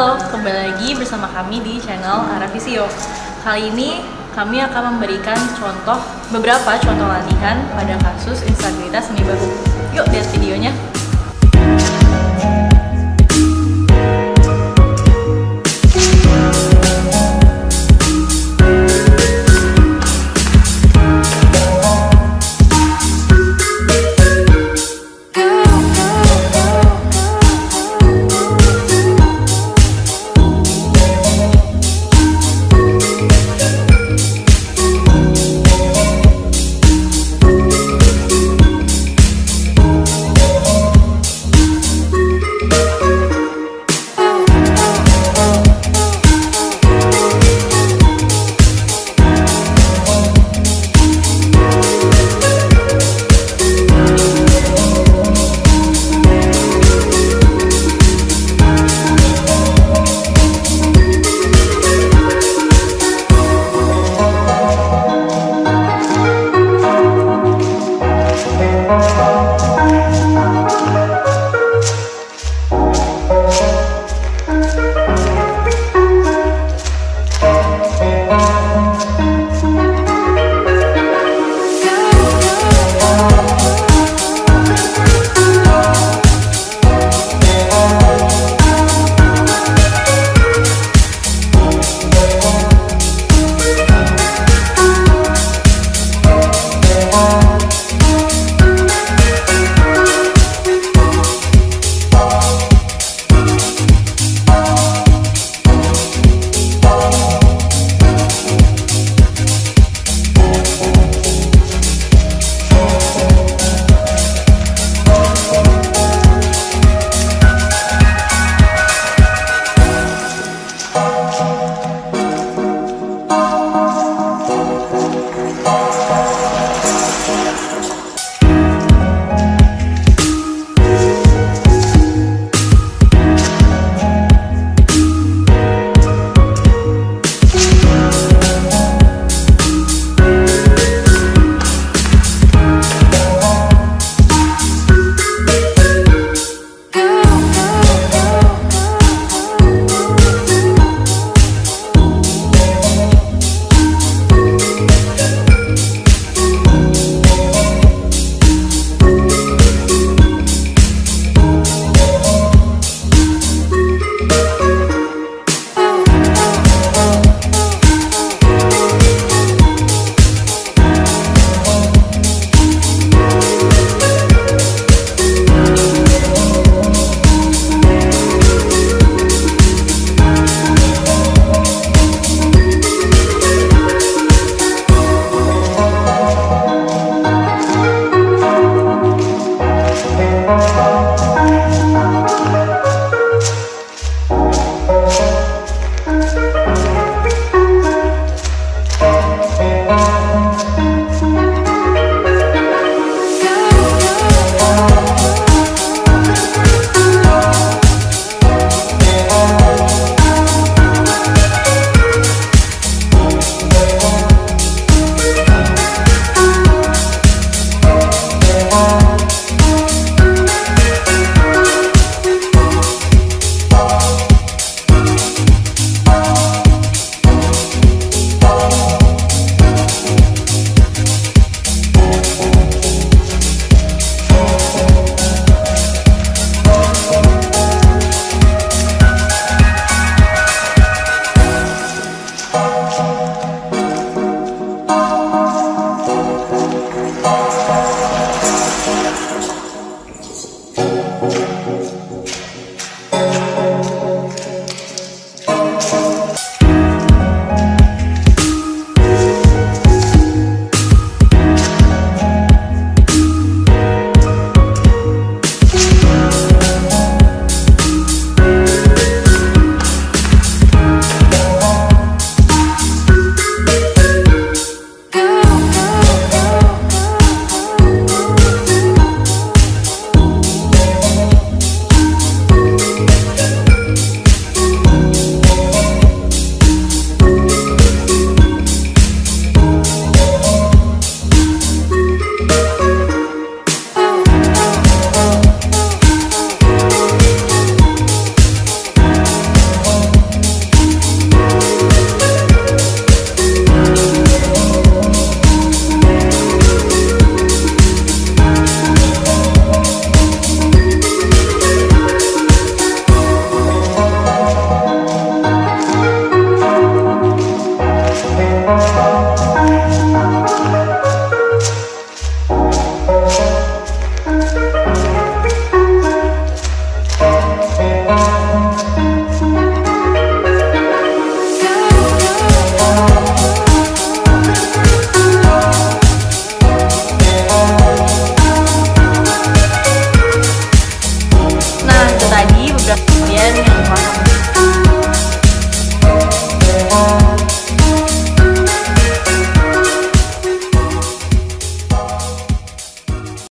Halo, kembali lagi bersama kami di channel Aravisio. Kali ini kami akan memberikan contoh beberapa contoh latihan pada kasus instabilitas seni bahu. Yuk lihat videonya. end.